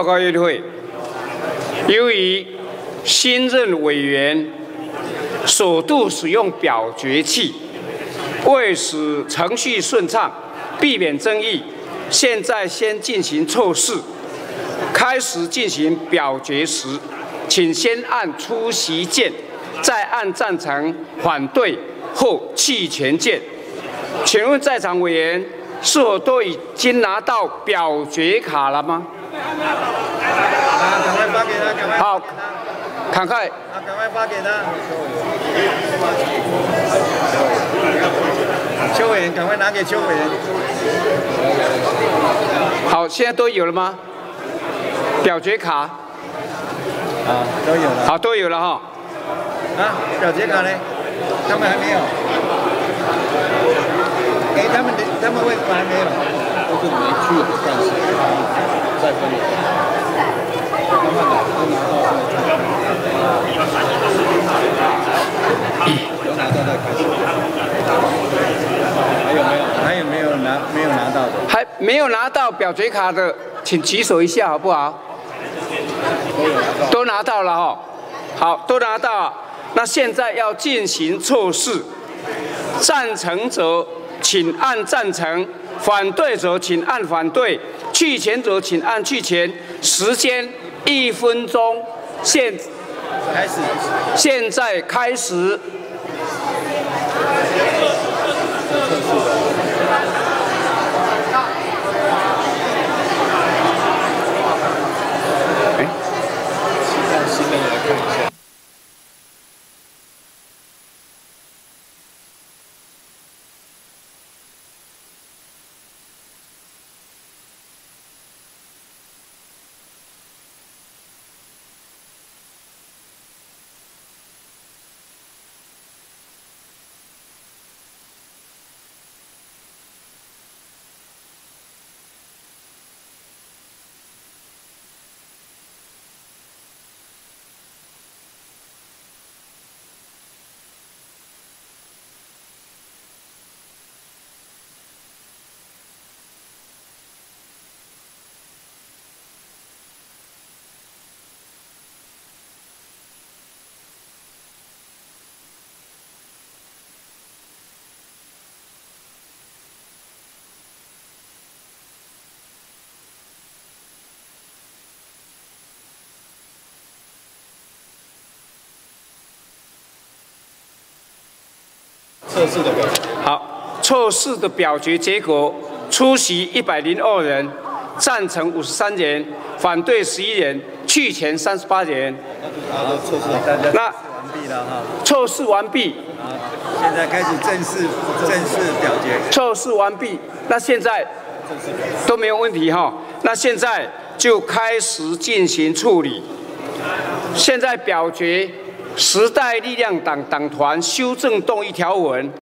报告议会，由于新任委员首度使用表决器，为使程序顺畅，避免争议，现在先进行测试。开始进行表决时，请先按出席键，再按赞成、反对或弃权键。请问在场委员是否都已经拿到表决卡了吗？啊，赶快发给他，赶快。好，赶快。啊，赶快发给他。邱委员，赶快拿给邱委员。好，现在都有了吗？表决卡。啊，都有了。好，都有了哈。啊，表决卡呢？他们还没有。给他们的，他们为什么还没有？都是没去，但是再分。有拿到再开始。还有没有？还有没有拿没有拿到的？还没有拿到表决卡的，请举手一下好不好？都拿到了哈。好，都拿到。那现在要进行测试，赞成者请按赞成，反对者请按反对，弃权者请按弃权。时间一分钟，现开始。现在开始。测试的表决。好，测试的表决结果，出席一百零二人，赞成五十三人，反对十一人，弃权三十八人。好，测试大家那完毕了哈。测试完毕，好，现在开始正式正式表决。测试完毕，那现在都没有问题哈。那现在就开始进行处理。现在表决时代力量党党团修正动议条文。